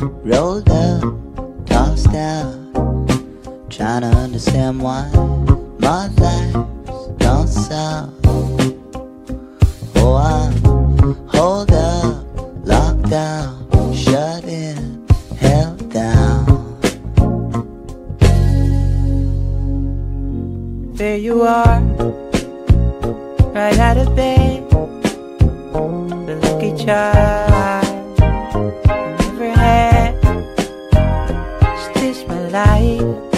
rolled up, tossed out, trying to understand why my life's gone south. Oh, I'm holed up, locked down, shut in, held down. There you are, right out of bed, the lucky child. light.